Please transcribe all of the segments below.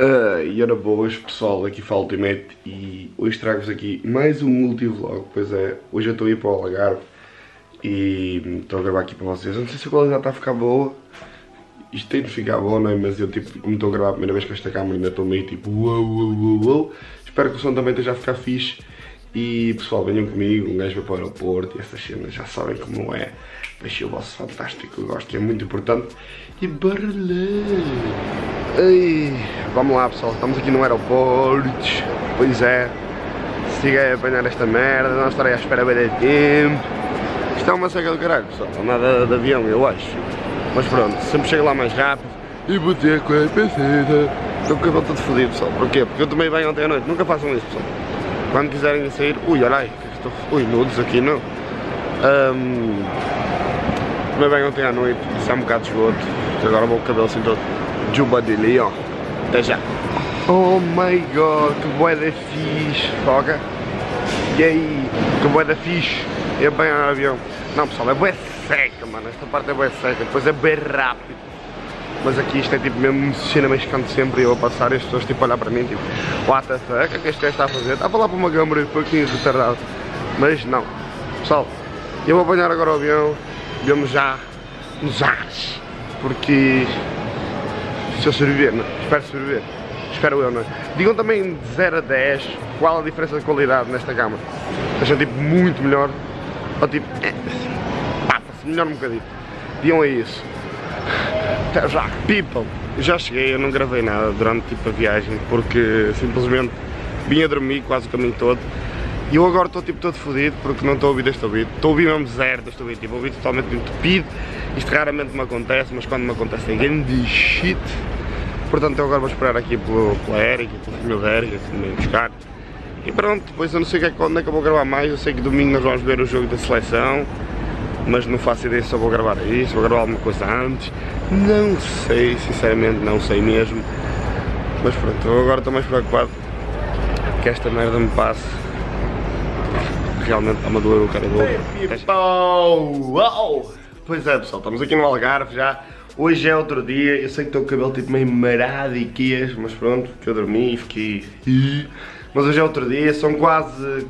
Uh, e ora boas pessoal, aqui fala Ultimate e hoje trago-vos aqui mais um multivlog, pois é, hoje eu estou a ir para o Algarve e estou a gravar aqui para vocês, não sei se a qualidade está a ficar boa, isto tem de ficar bom, não é? Mas eu tipo, como estou a gravar a primeira vez com esta câmera ainda estou meio tipo uou, uou, uou, uou. espero que o som também esteja a ficar fixe e pessoal, venham comigo, um gajo vai para o aeroporto e essas cenas já sabem como é. Deixem o vosso fantástico, gosto é muito importante. E lá! Ei, vamos lá pessoal, estamos aqui no aeroporto. Pois é, siga a apanhar esta merda, não estarei à espera bem de tempo. Isto é uma seca do caralho pessoal, nada de avião eu acho. Mas pronto, sempre chego lá mais rápido e vou ter com a pesada. Estou com o cabelo todo fodido pessoal, porquê? Porque eu tomei bem ontem à noite, nunca façam isso pessoal. Quando quiserem sair, ui, olha aí, estou, ui, nudes aqui não. Um, tomei bem ontem à noite, isso é um bocado esgoto. Agora o meu cabelo assim todo juba de leão. Até já. Oh my god, que boé da fixe, foca. E aí, que boé da fixe. É bem no avião. Não pessoal, é boé seca, mano. Esta parte é boé seca, depois é bem rápido. Mas aqui isto é tipo mesmo cena mexicana sempre eu a passar e as pessoas tipo a olhar para mim tipo What the fuck, o que é que este gajo está a fazer? Está a falar para uma câmera e foi aqui retardado. Mas não. Pessoal, eu vou apanhar agora o avião. Vemos já nos ares. Porque se eu sobreviver, não? espero sobreviver. Espero eu, não é? Digam também de 0 a 10 qual a diferença de qualidade nesta câmera Acham tipo muito melhor? Ou tipo, é, passa-se melhor um bocadinho. Digam aí isso até já, people! Já cheguei, eu não gravei nada durante tipo, a viagem porque simplesmente vim a dormir quase o caminho todo e eu agora estou tipo todo fodido porque não estou a ouvir este ouvido. Estou a ouvir mesmo zero deste ouvido, tipo, ouvido totalmente entupido. Isto raramente me acontece, mas quando me acontece é grande shit. Portanto eu agora vou esperar aqui pelo, pela Erika, pelo filho da Erika, que me buscar. E pronto, depois eu não sei que é, quando é que eu vou gravar mais, eu sei que domingo nós vamos ver o jogo da seleção mas não faço ideia se eu vou gravar isso, vou gravar alguma coisa antes, não sei, sinceramente não sei mesmo, mas pronto, eu agora estou mais preocupado que esta merda me passe, realmente está-me a doer o cara do! Pois é pessoal, estamos aqui no Algarve já, hoje é outro dia, eu sei que estou com o cabelo tipo meio marado e quias, mas pronto, que eu dormi e fiquei... Mas hoje é outro dia, são quase...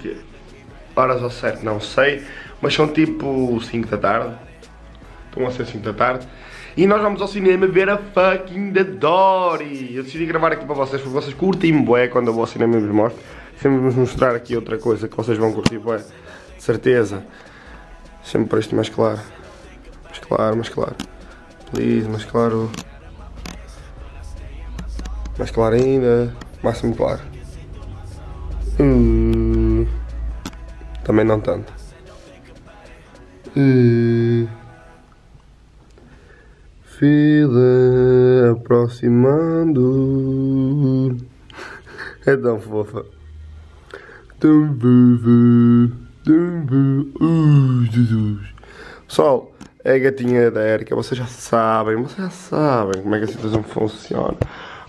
Horas ao certo, não sei mas são tipo 5 da tarde. Estão a ser 5 da tarde. E nós vamos ao cinema ver a fucking The Dory. Eu decidi gravar aqui para vocês, porque vocês curtem bué quando eu vou ao cinema e vos mostro. Sempre vos mostrar aqui outra coisa que vocês vão curtir bué. De certeza. Sempre para isto mais claro. Mais claro, mais claro. Please, mais claro. Mais claro ainda. Máximo claro. Hum, também não tanto. Fila aproximando. É tão fofa. Tão fofa. Tão. Uh, Jesus. Pessoal, é a gatinha da Erika. Vocês já sabem. Vocês já sabem como é que a situação funciona.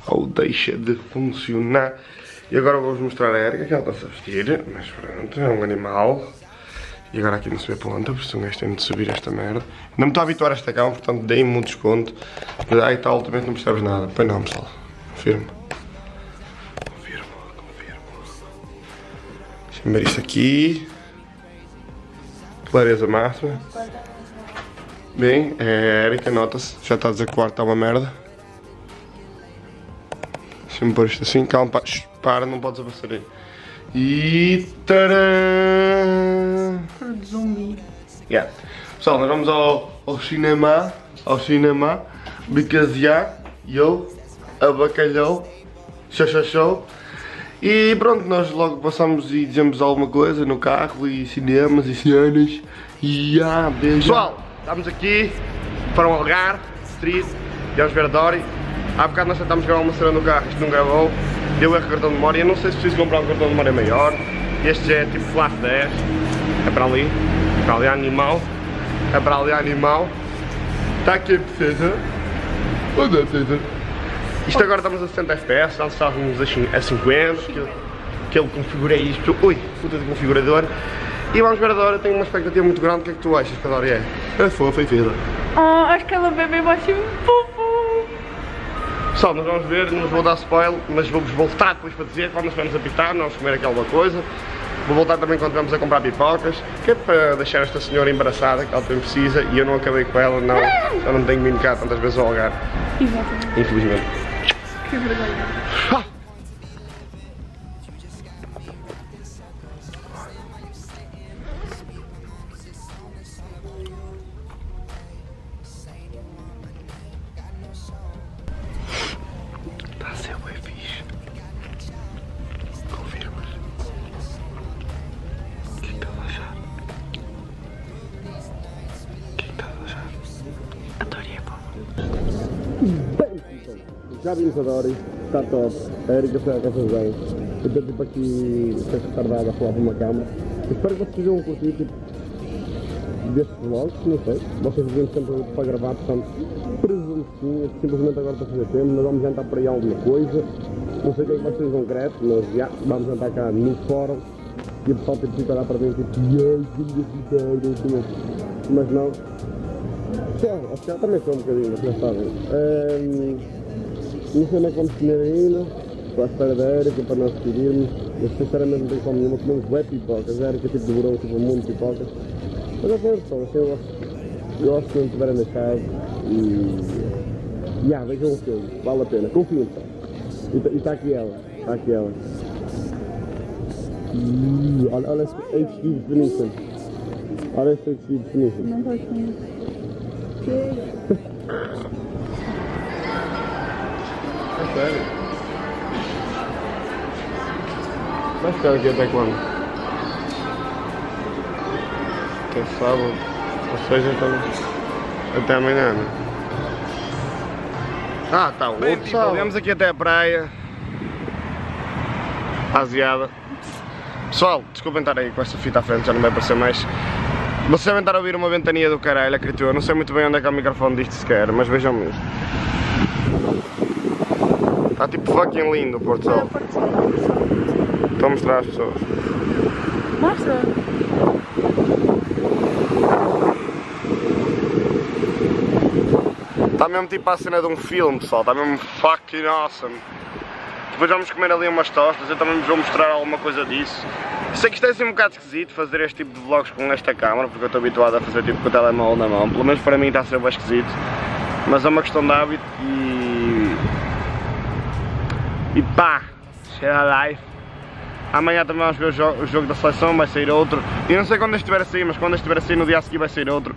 Ou deixa de funcionar. E agora vou-vos mostrar a Erika que ela está a vestir. Mas pronto, é um animal. E agora aqui não se vê planta, por isso um gajo tem de subir esta merda. Não me estou a habituar a esta cama, portanto dei-me um desconto. Mas aí tal, também não percebes nada. Pois não, pessoal. Confirmo. Confirmo, confirmo. Deixa-me ver isto aqui. Clareza máxima. Bem, é Erika, nota-se. Já está a dizer que o quarto está uma merda. Deixa-me pôr isto assim. Calma, para, para não podes avançar aí. E. Tcharam! Zumbi. Yeah. Pessoal, nós vamos ao, ao cinema. Ao cinema. Because yeah, yo, abacalhau, show, show, show. E pronto, nós logo passamos e dizemos alguma coisa no carro e cinemas e cenas. E yeah, beijo. Pessoal, estamos aqui para um Algarve, Street, vamos ver a Dory. Há bocado nós tentámos gravar uma cena no carro, isto não gravou deu erro cartão de memória, eu não sei se preciso comprar um cartão de memória maior, este já é tipo flash 10, é para ali, é para ali animal, é para ali animal, está aqui a princesa, onde é a princesa? Isto agora estamos a 60 FPS, antes estávamos a 50, que, que ele configurei isto, ui, puta de configurador, e vamos ver a Dora, tenho uma expectativa muito grande, o que é que tu achas que a Dora é? É fofa e vida. Ah, acho que ela é bem baixinho, fofo. Pessoal, nós vamos ver, não vos vou dar spoiler, mas vou-vos voltar depois para dizer quando nós vamos apitar, nós vamos comer aquela coisa. Vou voltar também quando vamos a comprar pipocas, que é para deixar esta senhora embaraçada, que ela também precisa, e eu não acabei com ela, não, eu não tenho vindo cá tantas vezes ao Algarve, Exatamente. infelizmente. Que vergonha. Ah! Já vimos a Dori, está top. A Erika foi a casa bem. Eu estou tipo aqui, ser retardado a falar para uma. Eu espero que vocês estejam curtir tipo, destes vlogs, não sei. Vocês vêm sempre para gravar, portanto, que sim. Simplesmente agora para fazer tempo. Nós vamos jantar para aí alguma coisa. Não sei o que é que ser em concreto, mas já, vamos jantar cá no fórum. E o pessoal tipo, fica a olhar para mim tipo, ai, que ficar, mas não. Acho que já também sou um bocadinho, vocês sabem. Ehm, não sei onde é que vamos comer ainda. Estou à espera da Erika para nós decidirmos. Mas sinceramente não tenho fome nenhuma. Comemos bué pipocas. A Erika tipo devorou tipo muito pipocas. Mas é bom, pessoal. Assim, eu gosto. Eu gosto quando estiverem na casa. E. Ya, vejam o filme. Vale a pena. Confiem, pessoal. E está aqui ela. Está aqui ela. Olha, olha esse HD definition. Olha esse HD definition. Não gosto muito. É sério? Vai ficar aqui até quando? Até sábado. Ou seja, então. Até amanhã, né? Ah, tá, o Bem, outro people, sábado. Viemos aqui até a praia. Aziada. Pessoal, desculpem estar aí com esta fita à frente, já não vai aparecer mais. Vocês devem estar a ouvir uma ventania do caralho, acredito eu. Não sei muito bem onde é que é o microfone disto sequer, mas vejam isto. Está tipo fucking lindo o Porto Sol. Estou a mostrar às pessoas. Mostra. Está mesmo tipo a cena de um filme, pessoal. Está mesmo fucking awesome. Depois vamos comer ali umas tostas. Eu também vos vou mostrar alguma coisa disso. Sei que isto é assim um bocado esquisito fazer este tipo de vlogs com esta câmera, porque eu estou habituado a fazer tipo com o telemóvel na mão. Pelo menos para mim está a ser bem esquisito. Mas é uma questão de hábito e. E pá! Cheira a life. Amanhã também vamos ver o jogo, o jogo da seleção, vai sair outro. E não sei quando este estiver a sair, mas quando este estiver a sair no dia a seguir vai sair outro.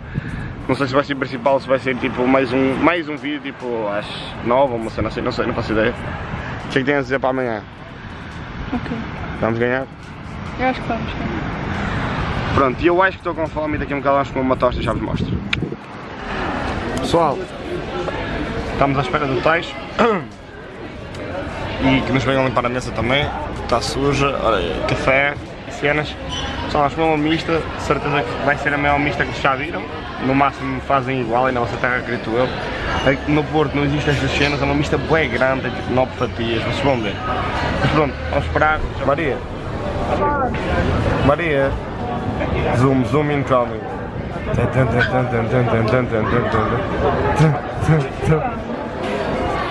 Não sei se vai ser principal, se vai ser tipo mais um, mais um vídeo, tipo às 9 ou uma cena assim, não sei, não faço ideia. O que é que tem a dizer para amanhã? Ok. Vamos ganhar? Eu acho que vamos. Pronto, e eu acho que estou com fome e daqui a um bocado vamos comer uma tosta e já vos mostro. Pessoal, estamos à espera do tais e que nos venham limpar a mesa também. Está suja, olha, café e cenas. Pessoal, vamos comer uma mista, de certeza que vai ser a maior mista que vocês já viram. No máximo fazem igual, e na vossa terra acredito eu. Aqui no Porto não existem estas cenas, é uma mista bem grande, tem tipo 9 fatias, vocês vão ver. Mas pronto, vamos esperar. Maria. Maria. Zoom, zoom incoming.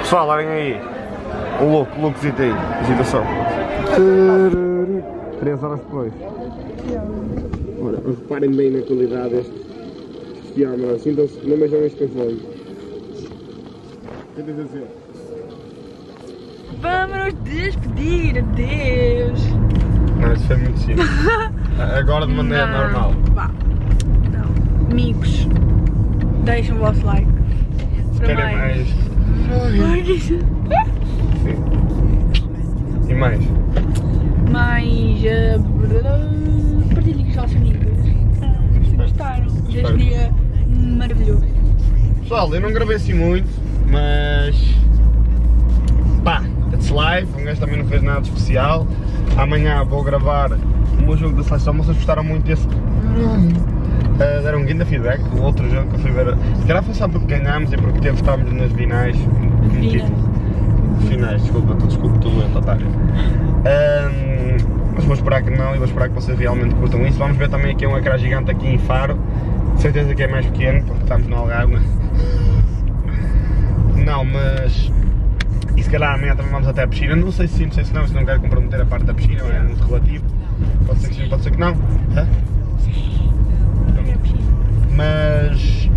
Pessoal, olhem aí. O louco, o loucozito aí. Agitação. 3 horas depois. Ora, reparem bem na qualidade deste fiambre. Sintam-se, não vejam este café. O que tens a dizer? Vamos nos despedir. Adeus. Não, isso foi muito simples. Agora de maneira Não. normal. Vá. Não. Amigos, deixem o vosso like. Para Querem mais? Isso- E mais? Mais. eh, partilhem com os vossos amigos. Se gostaram deste dia maravilhoso. Pessoal, eu não gravei assim muito, mas pá, it's live, um gajo também não fez nada especial. Amanhã vou gravar o meu jogo da seleção, vocês gostaram muito desse. Uh, deram um grande feedback do outro jogo que eu fui ver. Se calhar foi só porque ganhámos e porque teve, estávamos nas finais. Finais. desculpa, estou desculpa, doente, otário. Um, mas vou esperar que não e vou esperar que vocês realmente curtam isso. Vamos ver também aqui um ecrã gigante aqui em Faro. De certeza que é mais pequeno, porque estamos no Algarve. Não, mas calhar amanhã também vamos até a piscina. Não sei se sim, não sei se não, se não quero comprometer a parte da piscina, é muito relativo. Pode ser que sim, pode ser que não. Hã? É mas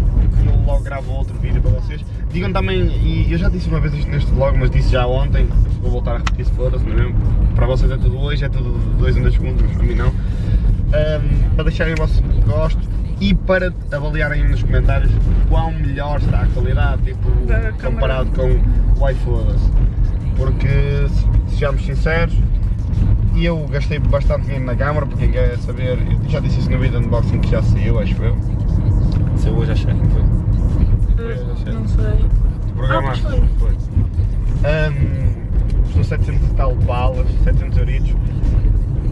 eu logo gravo outro vídeo para vocês. Digam também, e eu já disse uma vez isto neste vlog, mas disse já ontem, vou voltar a repetir se foda-se, não é mesmo? Para vocês é tudo hoje, é tudo dois em dois segundos, mas para mim não. Ahm, para deixarem o vosso gosto e para avaliarem nos comentários quão melhor está a qualidade, tipo, comparado com o iPhone. Porque, se- sejamos sinceros, e eu gastei bastante dinheiro na câmara, para quem quer saber, eu já disse isso no vídeo de unboxing que já saiu, acho eu. Saiu hoje, acho que foi. Foi, acho que Não sei. Programaste. Ah, pois foi. Ahm, Custou 700 e tal balas, 700 euritos,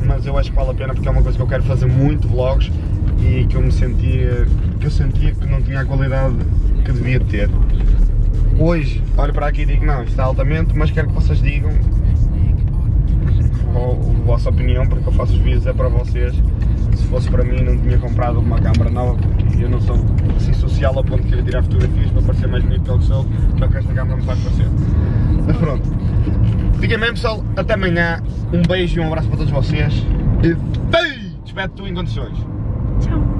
mas eu acho que vale a pena porque é uma coisa que eu quero fazer muito vlogs e que eu me sentia, que eu sentia que não tinha a qualidade que devia ter. Hoje, olho para aqui e digo, não, isto está altamente, mas quero que vocês digam a vossa opinião, porque eu faço os vídeos é para vocês. Se fosse para mim, não tinha comprado uma câmera nova, porque eu não sou assim social ao ponto de querer tirar fotografias para parecer mais bonito do que sou, que esta câmera me faz parecer. Mas pronto. Fiquem bem, pessoal. Até amanhã. Um beijo e um abraço para todos vocês. E feitos! Espero em condições. Tchau.